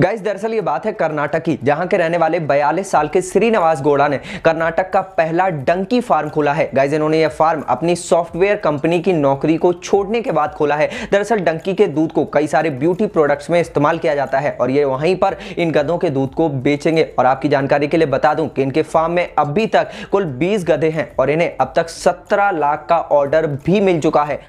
Guys, दरअसल ये बात है कर्नाटक की, जहाँ के रहने वाले 42 साल के श्रीनिवास गोड़ा ने कर्नाटक का पहला डंकी फार्म खोला है। गाइस, इन्होंने ये फार्म अपनी सॉफ्टवेयर कंपनी की नौकरी को छोड़ने के बाद खोला है। दरअसल डंकी के दूध को कई सारे ब्यूटी प्रोडक्ट्स में इस्तेमाल किया जाता है और ये वहीं पर इन गधों के दूध को बेचेंगे। और आपकी जानकारी के लिए बता दूँ कि इनके फार्म में अभी तक कुल बीस गधे हैं और इन्हें अब तक सत्रह लाख का ऑर्डर भी मिल चुका है।